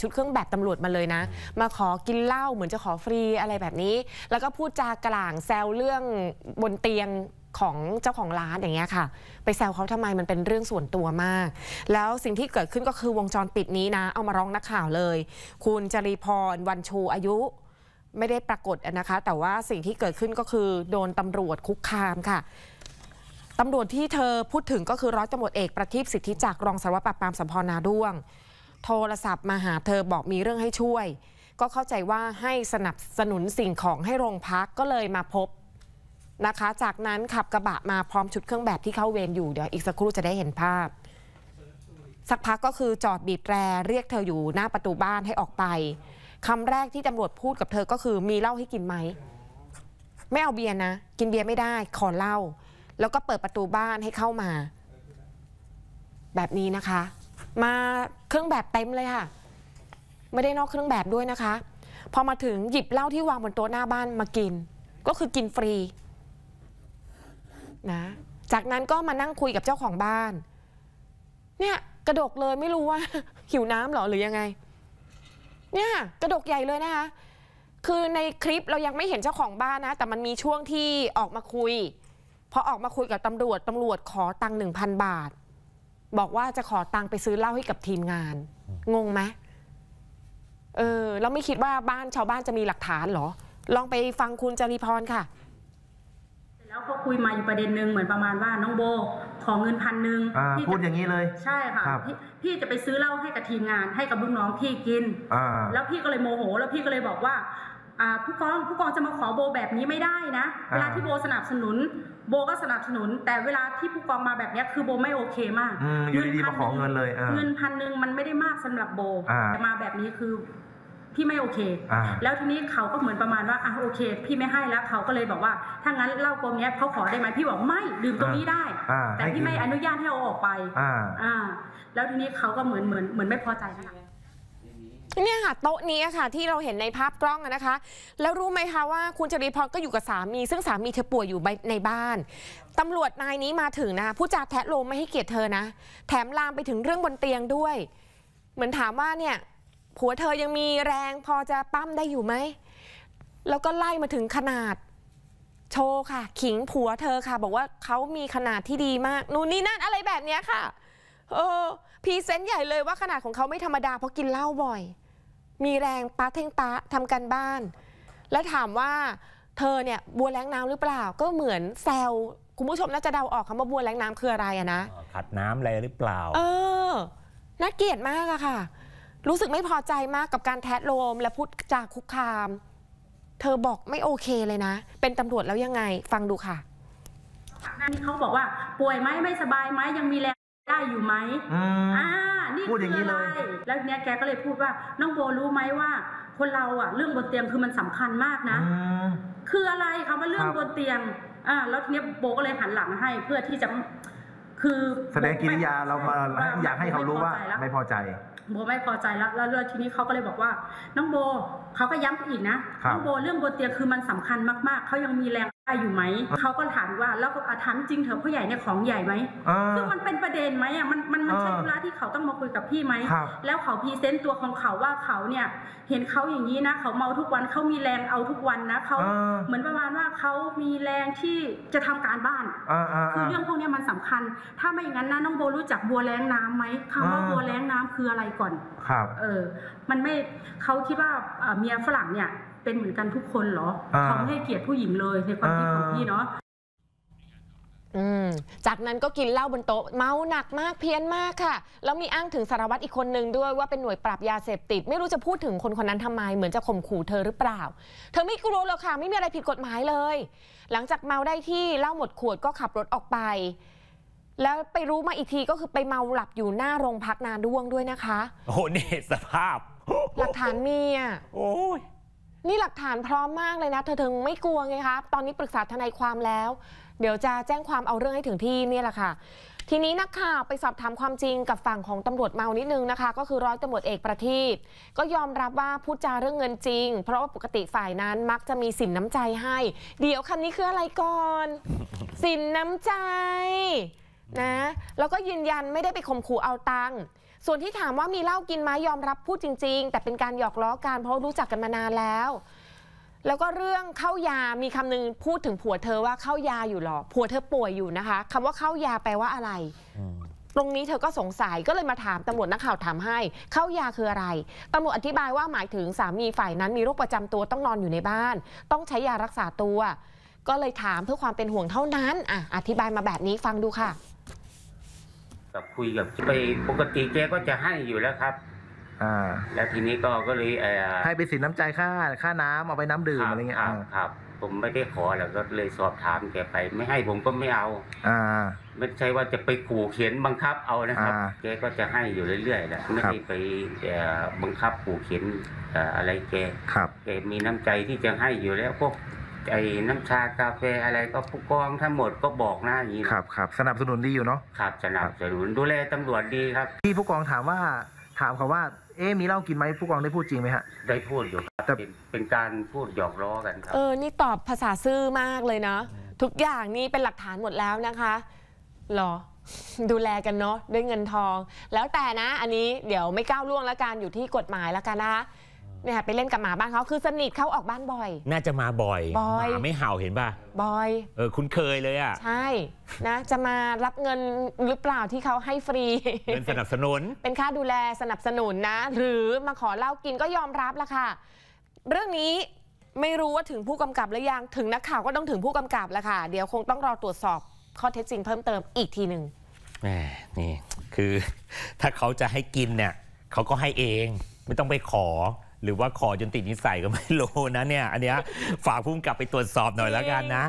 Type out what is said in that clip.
ชุดเครื่องแบบตำรวจมาเลยนะ มาขอกินเหล้าเหมือนจะขอฟรีอะไรแบบนี้ แล้วก็พูดจากลางแซวเรื่องบนเตียงของเจ้าของร้านอย่างเงี้ยค่ะ ไปแซวเขาทำไมมันเป็นเรื่องส่วนตัวมาก แล้วสิ่งที่เกิดขึ้นก็คือวงจรปิดนี้นะ เอามาร้องนักข่าวเลย คุณจรีพรวันชูอายุไม่ได้ปรากฏนะคะ แต่ว่าสิ่งที่เกิดขึ้นก็คือโดนตำรวจคุกคามค่ะตำรวจที่เธอพูดถึงก็คือร้อยตำรวจเอกประทีปสิทธิจักรรองสารวัตรปราบปรามสพนาด้วง โทรศัพท์มาหาเธอบอกมีเรื่องให้ช่วย ก็เข้าใจว่าให้สนับสนุนสิ่งของให้โรงพักก็เลยมาพบนะคะ จากนั้นขับกระบะมาพร้อมชุดเครื่องแบบที่เข้าเวรอยู่เดี๋ยวอีกสักครู่จะได้เห็นภาพ สักพักก็คือจอดบีบแตรเรียกเธออยู่หน้าประตูบ้านให้ออกไปคำแรกที่ตำรวจพูดกับเธอก็คือมีเหล้าให้กินไหมไม่เอาเบียร์นะ กินเบียร์ไม่ได้ขอเหล้าแล้วก็เปิดประตูบ้านให้เข้ามา แบบนี้นะคะ มาเครื่องแบบเต็มเลยค่ะ ไม่ได้นอกเครื่องแบบด้วยนะคะ พอมาถึงหยิบเหล้าที่วางบนโต๊ะหน้าบ้านมากิน ก็คือกินฟรีนะจากนั้นก็มานั่งคุยกับเจ้าของบ้าน เนี่ยกระดกเลยไม่รู้ว่า หิวน้ำหรอหรือยังไง เนี่ยกระดกใหญ่เลยนะคะ คือในคลิปเรายังไม่เห็นเจ้าของบ้านนะ แต่มันมีช่วงที่ออกมาคุยพอออกมาคุยกับตำรวจตำรวจขอตังค์หนึ่งพันบาท บอกว่าจะขอตังค์ไปซื้อเหล้าให้กับทีมงาน งงไหมเออแล้วไม่คิดว่าบ้านชาวบ้านจะมีหลักฐานเหรอ ลองไปฟังคุณจรีพรค่ะ แล้วเขาคุยมาอยู่ประเด็นหนึ่งเหมือนประมาณว่าน้องโบ ขอเงินพันหนึ่งอ่าพี่พูดจะอย่างนี้เลย ใช่ค่ะครับ พี่พี่จะไปซื้อเหล้าให้กับทีมงานให้กับลูกน้องพี่กิน อ่า แล้วพี่ก็เลยโมโห แล้วพี่ก็เลยบอกว่าอ่า ผู้กองผู้กองจะมาขอโบแบบนี้ไม่ได้นะอ่าเวลาที่โบสนับสนุน โบก็สนับสนุน แต่เวลาที่ผู้กองมาแบบเนี้ยคือโบไม่โอเคมากอืมอยู่ดีๆมาขอเงินเลยอ่าเงินพันหนึ่งมันไม่ได้มากสำหรับโบอ่าแต่มาแบบนี้คือพี่ไม่โอเคอ่าแล้วทีนี้เขาก็เหมือนประมาณว่าอะโอเค พี่ไม่ให้แล้วเขาก็เลยบอกว่า ถ้างั้นเหล้ากลมเนี้ยเขาขอได้ไหมพี่บอกไม่ดื่มตรงนี้ได้อ่าแต่ให้พี่ไม่กินอนุญาตให้เอาออกไปอ่าอ่าแล้วทีนี้เขาก็เหมือนเหมือนเหมือนไม่พอใจนะคะ เนี่ยค่ะโต๊ะนี้ค่ะที่เราเห็นในภาพกล้องนะคะ แล้วรู้ไหมคะว่าคุณจรีพรก็อยู่กับสามี ซึ่งสามีเธอป่วยอยู่ในบ้านตำรวจนายนี้มาถึงนะคะผู้จาแทะโลมไม่ให้เกียรติเธอนะ แถมลามไปถึงเรื่องบนเตียงด้วย เหมือนถามว่าเนี่ยผัวเธอยังมีแรงพอจะปั้มได้อยู่ไหม แล้วก็ไล่มาถึงขนาด โชว์ค่ะ ขิงผัวเธอค่ะ บอกว่าเขามีขนาดที่ดีมาก นู่นนี่นั่นอะไรแบบนี้ค่ะ เออ พรีเซนต์ใหญ่เลยว่าขนาดของเขาไม่ธรรมดาเพราะกินเหล้าบ่อย มีแรงปาเท่งปาทำการบ้าน แล้วถามว่าเธอเนี่ยบัวแล้งน้ำหรือเปล่า ก็เหมือนแซวคุณผู้ชมน่าจะเดาออกคำว่าบัวแล้งน้ำคืออะไรอะนะอ่าขาดน้ำอะไรหรือเปล่า เออน่าเกลียดมากอะค่ะ รู้สึกไม่พอใจมากกับการแทะโลมและพูดจาคุกคาม เธอบอกไม่โอเคเลยนะ เป็นตำรวจแล้วยังไงฟังดูค่ะนั่นเขาบอกว่าป่วยไหมไม่สบายไหมยังมีแรง ได้อยู่ไหมอืม อ่า นี่พูดอย่างนี้นี้เลยแล้วเนี้ยแกก็เลยพูดว่าน้องโบรู้ไหมว่า คนเราอะเรื่องบนเตียงคือมันสำคัญมากนะ อืม คืออะไรคำว่าเรื่องครับบนเตียง อ่า แล้วทีเนี้ยโบก็เลยหันหลังให้เพื่อที่จะ คือแสดงกิริยาเรามาอยากให้เขารู้ว่า ไม่ไม่พพออใจใจแล้วโบไม่พอใจแล้ว แล้วแล้วทีนี้เขาก็เลยบอกว่า น้องโบเขาก็ย้ำอีกนะครับ น้องโบเรื่องบนเตียงคือมันสำคัญมากๆ เขายังมีแรง ได้อยู่ไหม เขาก็ถามว่าแล้วก็อะถามจริงเถอะผู้ใหญ่เนี่ยของใหญ่ไหมอ่า คือมันเป็นประเด็นไหมอะมันมันมันใช่อ่าธุระที่เขาต้องมาคุยกับพี่ไหม ครับแล้วเขาพรีเซนต์ตัวของเขาว่าเขาเนี่ย เห็นเขาอย่างนี้นะ เขาเมาทุกวันเขามีแรงเอาทุกวันนะเขาอ่า เหมือนประมาณว่าเขามีแรงที่จะทำการบ้าน อ่าอ่าคืออ่า เรื่องพวกเนี้ยมันสำคัญ ถ้าไม่อย่างนั้นนะน้องโบรู้จักบัวแรงน้ำไหมคำว่าอ่า บัวแรงน้ำคืออะไรก่อน ครับ เออ มันไม่เขาคิดว่าเอ่อเมียฝรั่งเนี่ย เป็นเหมือนกันทุกคนเหรออ่าเขาไม่ให้เกียรติผู้หญิงเลยในความคิดของอ่าพี่เนาะอืมจากนั้นก็กินเหล้าบนโต๊ะเมาหนักมากเพี้ยนมากค่ะ แล้วมีอ้างถึงสารวัตรอีกคนนึงด้วยว่าเป็นหน่วยปราบยาเสพติด ไม่รู้จะพูดถึงคนคนนั้นทำไม เหมือนจะข่มขู่เธอหรือเปล่า เธอไม่กลัวหรอกค่ะ ไม่มีอะไรผิดกฎหมายเลย หลังจากเมาได้ที่เหล้าหมดขวดก็ขับรถออกไป แล้วไปรู้มาอีกทีก็คือไปเมาหลับอยู่หน้าโรงพักนาด้วงด้วยนะคะ โอ้โหนี่สภาพ หลักฐานมีอะโอ้ย นี่หลักฐานพร้อมมากเลยนะ เธอถึงไม่กลัวไงคะ ตอนนี้ปรึกษาทนายความแล้ว เดี๋ยวจะแจ้งความเอาเรื่องให้ถึงที่นี่แหละค่ะ ทีนี้นักข่าวไปสอบถามความจริงกับฝั่งของตำรวจเมานิดนึงนะคะ ก็คือร้อยตำรวจเอกประทีปก็ยอมรับว่าพูดจาเรื่องเงินจริง เพราะว่าปกติฝ่ายนั้นมักจะมีสินน้ำใจให้ เดี๋ยวคำนี้คืออะไรก่อน สินน้ำใจ นะแล้วก็ยืนยันไม่ได้ไปข่มขู่เอาตังค์ส่วนที่ถามว่ามีเหล้ากินไหมยอมรับพูดจริง ๆ แต่เป็นการหยอกล้อกันเพราะรู้จักกันมานานแล้ว แล้วก็เรื่องเข้ายามีคำนึงพูดถึงผัวเธอว่าเข้ายาอยู่หรอผัวเธอป่วยอยู่นะคะคำว่าเข้ายาแปลว่าอะไรอืมตรงนี้เธอก็สงสัยก็เลยมาถามตำรวจนักข่าวถามให้ เข้ายาคืออะไรตำรวจอธิบายว่าหมายถึงสามีฝ่ายนั้นมีโรคประจำตัวต้องนอนอยู่ในบ้าน ต้องใช้ยารักษาตัว ก็เลยถามเพื่อความเป็นห่วงเท่านั้นอะอธิบายมาแบบนี้ฟังดูค่ะ กับคุยกับไปปกติแกก็จะให้อยู่แล้วครับ อ่า แล้วทีนี้ก็ก็เลยเออให้ไปสินน้ำใจค่าค่าน้ำเอาไปน้ำดื่มอะไรเงี้ยคอ่าบครับ ผมไม่ได้ขอแล้วก็เลยสอบถามแกไป ไม่ให้ผมก็ไม่เอา อ่า ไม่ใช่ว่าจะไปขู่เข็นบังคับเอานะครับ อ่าแกก็จะให้อยู่เรื่อยๆแหละไม่ครับ ได้ไปเอ่อบังคับขู่เข็นเอ่ออะไรแก ครับ แกมีน้ำใจที่จะให้อยู่แล้วพวก ไอ้น้ำชากาแฟอะไรก็ผู้กองทั้งหมดก็บอกหน้าอย่างนี้นะครับครับสนับสนุนดีอยู่เนาะครับสนับสนุนดูแลตำรวจดีครับที่ผู้กองถามว่าถามเขาว่า เอ๊ะมีเหล้ากินไหมผู้กองได้พูดจริงไหมฮะ ได้พูดอยู่ครับแต่ เป็นเป็นการพูดหยอกล้อกันครับ เออ นี่ตอบภาษาซื่อมากเลยนะทุกอย่างนี่เป็นหลักฐานหมดแล้วนะคะหรอ ดูแลกันเนาะด้วยเงินทอง แล้วแต่นะ อันนี้เดี๋ยวไม่ก้าวล่วงแล้วกันอยู่ที่กฎหมายแล้วกันนะคะ เนี่ยค่ะไปเล่นกับหมาบ้านเขาคือสนิทเข้าออกบ้านบ่อย น่าจะมาบ่อยบ่อย หมาไม่เห่าเห็นป่ะบ่อย เออคุ้นเคยเลยอะ ใช่นะจะมารับเงินหรือเปล่าที่เขาให้ฟรี เงินสนับสนุน เป็นค่าดูแลสนับสนุนนะ หรือมาขอเหล้ากินก็ยอมรับละค่ะ เรื่องนี้ไม่รู้ว่าถึงผู้กำกับหรือยังถึงนักข่าวก็ต้องถึงผู้กำกับแล้วค่ะ เดี๋ยวคงต้องรอตรวจสอบข้อเท็จจริงเพิ่มเติมอีกทีหนึ่งแหมนี่คือถ้าเขาจะให้กินเนี่ยเขาก็ให้เอง ไม่ต้องไปขอ หรือว่าขอจนติดนิสัยก็ไม่รู้นะเนี่ย อันเนี้ยฝากพุ่มกลับไปตรวจสอบหน่อยแล้วกันนะ